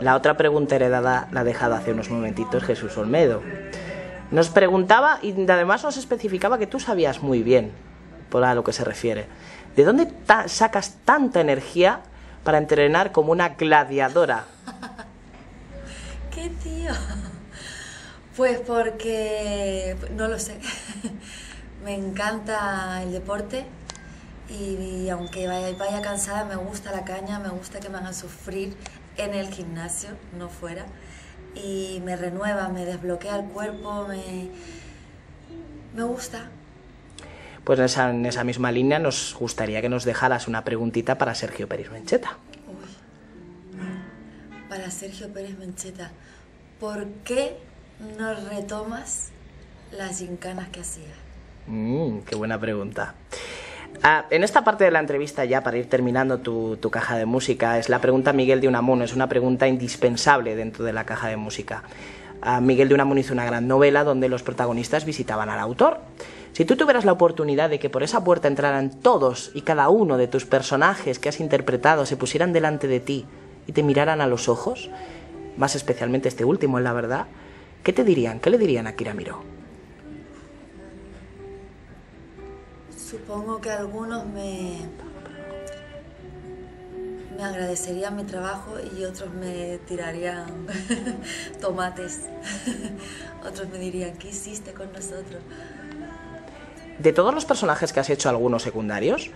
La otra pregunta heredada la ha dejado hace unos momentitos Jesús Olmedo. Nos preguntaba y además nos especificaba que tú sabías muy bien por a lo que se refiere. ¿De dónde sacas tanta energía para entrenar como una gladiadora? ¿Qué tío? Pues porque, no lo sé, me encanta el deporte y, aunque vaya, vaya, cansada me gusta la caña, me gusta que me hagan sufrir en el gimnasio, no fuera. Y me renueva, me desbloquea el cuerpo, me, me gusta. Pues en esa, en esa misma línea nos gustaría que nos dejaras una preguntita para Sergio Pérez Mencheta. Para Sergio Pérez Mencheta, ¿por qué no retomas las gincanas que hacías? Mm, qué buena pregunta. Ah, en esta parte de la entrevista, ya para ir terminando tu, caja de música, es la pregunta Miguel de Unamuno, es una pregunta indispensable dentro de la caja de música. Ah, Miguel de Unamuno hizo una gran novela donde los protagonistas visitaban al autor. Si tú tuvieras la oportunidad de que por esa puerta entraran todos y cada uno de tus personajes que has interpretado, se pusieran delante de ti y te miraran a los ojos, más especialmente este último, en la verdad, ¿qué te dirían? ¿Qué le dirían a Kiramiro? Supongo que algunos me, me agradecerían mi trabajo y otros me tirarían tomates. otros me dirían, ¿qué hiciste con nosotros? De todos los personajes que has hecho algunos secundarios,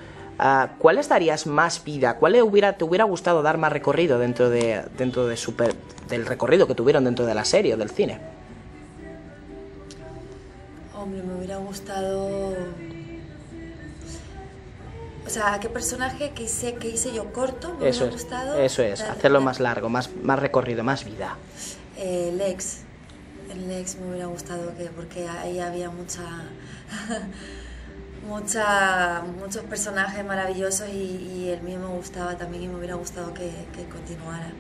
¿cuáles darías más vida? ¿Cuál hubiera, te hubiera gustado dar más recorrido dentro, de, dentro de super, del recorrido que tuvieron dentro de la serie o del cine? Hombre, me hubiera gustado... O sea, ¿qué personaje que hice, que hice yo corto me eso hubiera gustado? Eso es, hacerlo más largo, más, más recorrido, más vida. Eh, Lex. El Lex me hubiera gustado que, porque ahí había mucha... mucha, muchos personajes maravillosos y, el mío me gustaba también y me hubiera gustado que, que continuara.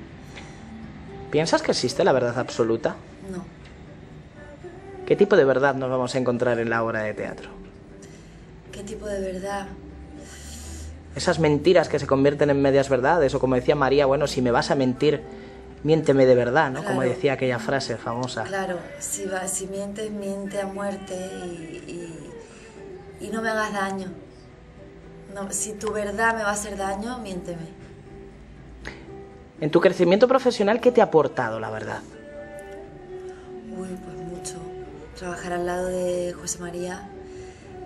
¿Piensas que existe la verdad absoluta? No. ¿Qué tipo de verdad nos vamos a encontrar en la obra de teatro? ¿Qué tipo de verdad? Esas mentiras que se convierten en medias verdades, o como decía María, bueno, si me vas a mentir, miénteme de verdad, ¿no? Como decía aquella frase famosa. Claro, si, va, si mientes, miente a muerte y y no me hagas daño. No, si tu verdad me va a hacer daño, miénteme. En tu crecimiento profesional, ¿qué te ha aportado la verdad? Uy, pues mucho. Trabajar al lado de José María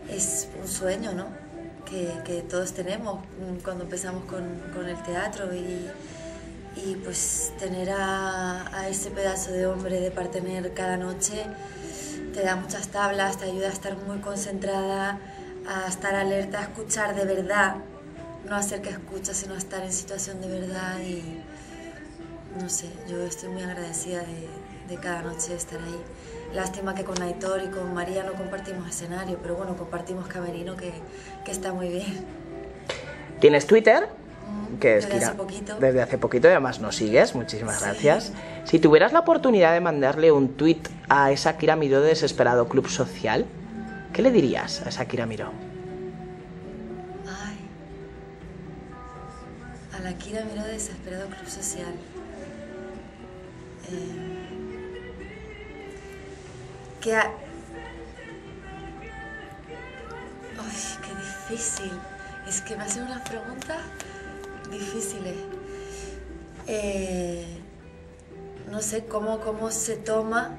es un sueño, ¿no? Que, todos tenemos cuando empezamos con, el teatro y, y pues tener a, a, ese pedazo de hombre de partener cada noche te da muchas tablas, te ayuda a estar muy concentrada, a estar alerta, a escuchar de verdad, no hacer que escuchas, sino estar en situación de verdad y no sé, yo estoy muy agradecida de, cada noche estar ahí. Lástima que con Aitor y con María no compartimos escenario, pero bueno, compartimos camerino que, que está muy bien. ¿Tienes Twitter? que es desde hace poquito. Desde hace poquito y además nos sigues, muchísimas gracias. Si tuvieras la oportunidad de mandarle un tweet a esa Kira Miró de Desesperado Club Social, ¿qué le dirías a esa Kira Miró? Ay, a la Kira Miró de Desesperado Club Social. Eh, que Ay, qué difícil. Es que me hacen una pregunta difíciles. Eh, no sé cómo, cómo se toma,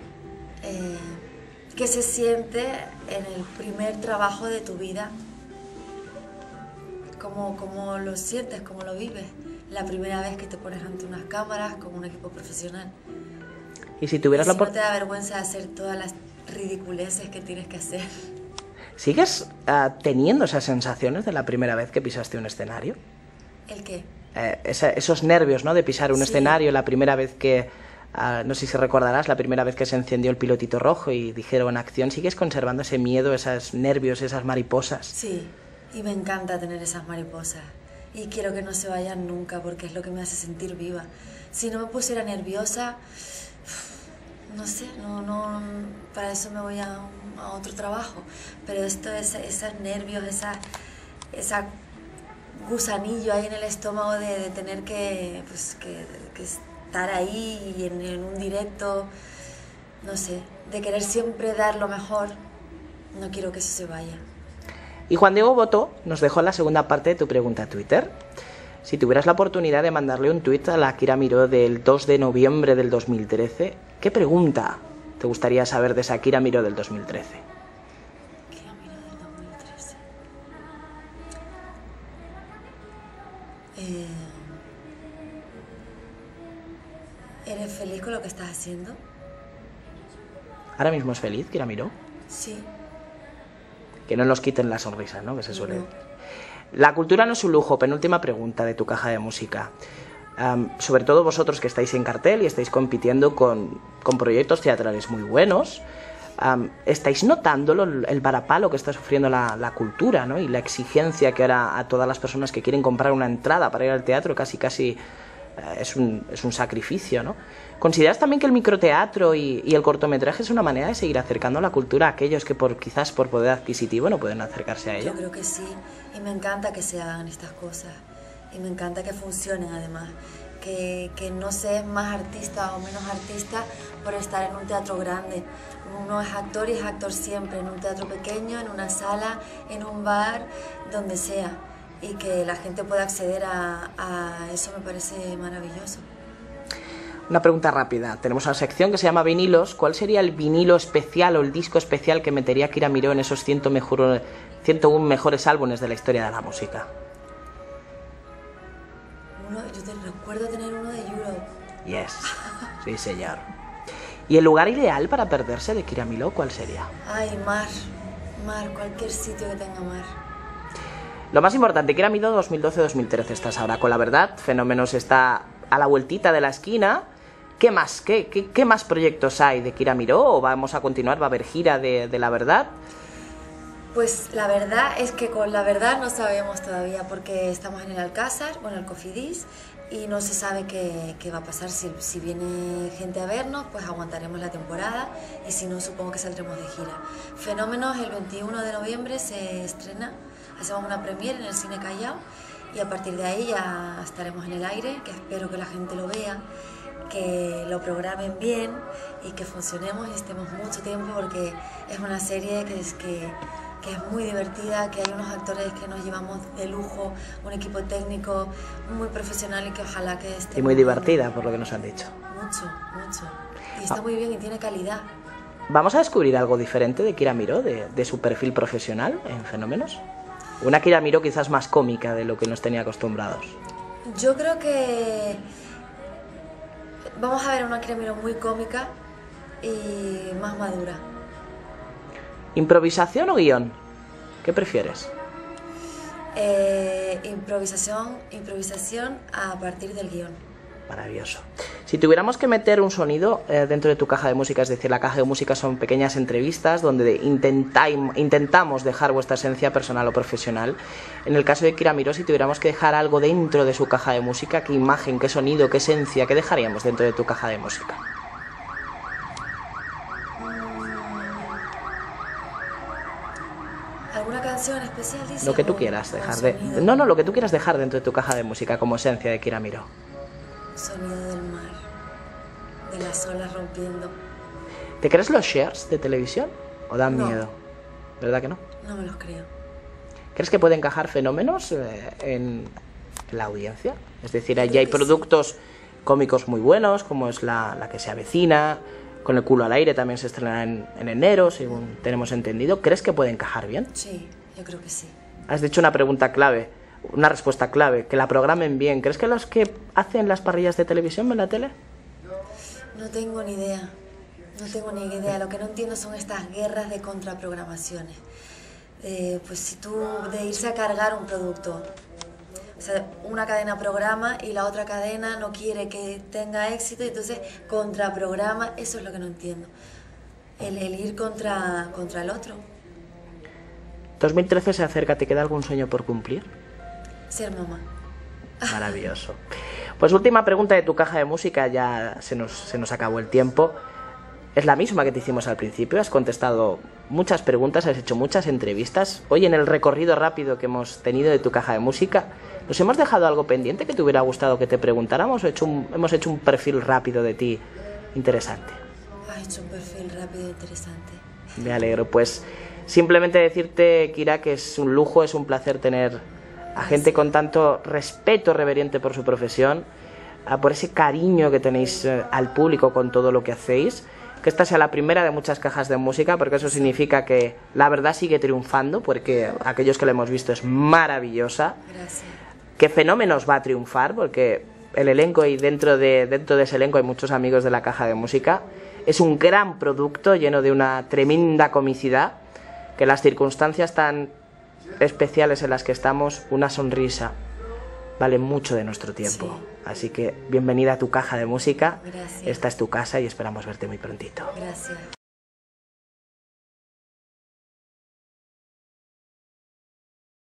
eh, qué se siente en el primer trabajo de tu vida, cómo, cómo lo sientes, cómo lo vives, la primera vez que te pones ante unas cámaras con un equipo profesional. Y si tuvieras la no te da vergüenza hacer todas las ridiculeces que tienes que hacer. ¿Sigues ah, teniendo esas sensaciones de la primera vez que pisaste un escenario? ¿El qué? Eh, esos nervios, ¿no? De pisar un escenario la primera vez que, ah, no sé si recordarás, la primera vez que se encendió el pilotito rojo y dijeron acción, ¿sigues conservando ese miedo, esos nervios, esas mariposas? Sí, y me encanta tener esas mariposas. Y quiero que no se vayan nunca porque es lo que me hace sentir viva. Si no me pusiera nerviosa, no sé, no, no, para eso me voy a, otro trabajo. Pero esto, es, esos nervios, esa, esa gusanillo ahí en el estómago de, tener que, pues, que, estar ahí y en, en un directo, no sé, de querer siempre dar lo mejor, no quiero que eso se vaya. Y Juan Diego Boto nos dejó la segunda parte de tu pregunta a Twitter. Si tuvieras la oportunidad de mandarle un tuit a la Kira Miró del 2 de noviembre del 2013, ¿qué pregunta te gustaría saber de esa Kira Miró del 2013? Kira Miró del 2013. Eh, ¿Eres feliz con lo que estás haciendo? ¿Ahora mismo es feliz, Kira Miró? Sí. Que no nos quiten la sonrisa, ¿no? Que se suele... La cultura no es un lujo. Penúltima pregunta de tu caja de música. Sobre todo vosotros que estáis en cartel y estáis compitiendo con, con proyectos teatrales muy buenos, ¿estáis notando el varapalo que está sufriendo la, la, cultura ¿no? y la exigencia que ahora a todas las personas que quieren comprar una entrada para ir al teatro casi casi es, un, es un sacrificio? ¿no? ¿Consideras también que el microteatro y, y, el cortometraje es una manera de seguir acercando la cultura a aquellos que por quizás por poder adquisitivo no pueden acercarse a ella? Yo creo que sí, y me encanta que se hagan estas cosas, y me encanta que funcionen además, que, que no seas más artista o menos artista por estar en un teatro grande. Uno es actor y es actor siempre, en un teatro pequeño, en una sala, en un bar, donde sea, y que la gente pueda acceder a, a eso me parece maravilloso. Una pregunta rápida. Tenemos una sección que se llama vinilos. ¿Cuál sería el vinilo especial o el disco especial que metería Kira Miró en esos 100 mejor, 101 mejores álbumes de la historia de la música? Uno, yo te recuerdo tener uno de Europe. Yes, sí señor. ¿Y el lugar ideal para perderse de Kira Miró cuál sería? Ay, mar, mar, cualquier sitio que tenga mar. Lo más importante, Kira Miró 2012-2013 estás ahora con la verdad. Fenómenos está a la vueltita de la esquina. ¿Qué más? ¿Qué, qué, qué más proyectos hay de Kira Miró? ¿O vamos a continuar? ¿Va a haber gira de, de, la verdad? Pues la verdad es que con la verdad no sabemos todavía porque estamos en el Alcázar, bueno, el Cofidis, y no se sabe qué, qué va a pasar. Si, si, viene gente a vernos, pues aguantaremos la temporada y si no, supongo que saldremos de gira. Fenómenos, el 21 de noviembre se estrena, hacemos una premiere en el Cine Callao y a partir de ahí ya estaremos en el aire, que espero que la gente lo vea que lo programen bien y que funcionemos y estemos mucho tiempo porque es una serie que es, que, que es muy divertida, que hay unos actores que nos llevamos de lujo, un equipo técnico muy profesional y que ojalá que esté... Y muy divertida, por lo que nos han dicho. Mucho, mucho. Y está ah. muy bien y tiene calidad. ¿Vamos a descubrir algo diferente de Kira Miró, de, de su perfil profesional en Fenómenos? Una Kira Miró quizás más cómica de lo que nos tenía acostumbrados. Yo creo que vamos a ver una Kira muy cómica y más madura. ¿Improvisación o guion? ¿Qué prefieres? Eh, improvisación, improvisación a partir del guion. Maravilloso. Si tuviéramos que meter un sonido eh, dentro de tu caja de música, es decir, la caja de música son pequeñas entrevistas donde intentamos dejar vuestra esencia personal o profesional. En el caso de Kiramiro, si tuviéramos que dejar algo dentro de su caja de música, ¿qué imagen, qué sonido, qué esencia, qué dejaríamos dentro de tu caja de música? ¿Alguna canción especial? Dice, lo que tú quieras dejar de... No, no, lo que tú quieras dejar dentro de tu caja de música como esencia de Kiramiro sonido del mar, de las olas rompiendo. ¿Te crees los shares de televisión o dan no. miedo? ¿Verdad que no? No me los creo. ¿Crees que puede encajar fenómenos eh, en la audiencia? Es decir, allí hay productos cómicos muy buenos, como es la, la, que se avecina, con el culo al aire también se estrena en, en enero, según tenemos entendido. ¿Crees que puede encajar bien? Sí, yo creo que sí. Has dicho una pregunta clave una respuesta clave, que la programen bien. ¿Crees que los que hacen las parrillas de televisión ven la tele? No tengo ni idea. No tengo ni idea. Lo que no entiendo son estas guerras de contraprogramaciones. Eh, pues si tú, de irse a cargar un producto, o sea, una cadena programa y la otra cadena no quiere que tenga éxito y entonces contraprograma, eso es lo que no entiendo. El, el ir contra, contra el otro. 2013 se acerca, ¿te queda algún sueño por cumplir? Ser mamá. Maravilloso. Pues última pregunta de tu caja de música, ya se nos, se nos acabó el tiempo. Es la misma que te hicimos al principio, has contestado muchas preguntas, has hecho muchas entrevistas. Hoy en el recorrido rápido que hemos tenido de tu caja de música, ¿Nos hemos dejado algo pendiente que te hubiera gustado que te preguntáramos o hecho un- hemos hecho un perfil rápido de ti interesante? Has hecho un perfil rápido e interesante. Me alegro. Pues simplemente decirte, Kira, que es un lujo, es un placer tener a gente con tanto respeto reverente por su profesión, a por ese cariño que tenéis eh, al público con todo lo que hacéis. Que esta sea la primera de muchas cajas de música, porque eso significa que la verdad sigue triunfando, porque aquellos que la hemos visto es maravillosa. Gracias. ¿Qué fenómenos va a triunfar? Porque el elenco y dentro de, dentro de ese elenco hay muchos amigos de la caja de música. Es un gran producto lleno de una tremenda comicidad, que las circunstancias tan especiales en las que estamos, una sonrisa, vale mucho de nuestro tiempo. Sí. Así que bienvenida a tu caja de música. Gracias. Esta es tu casa y esperamos verte muy prontito. Gracias.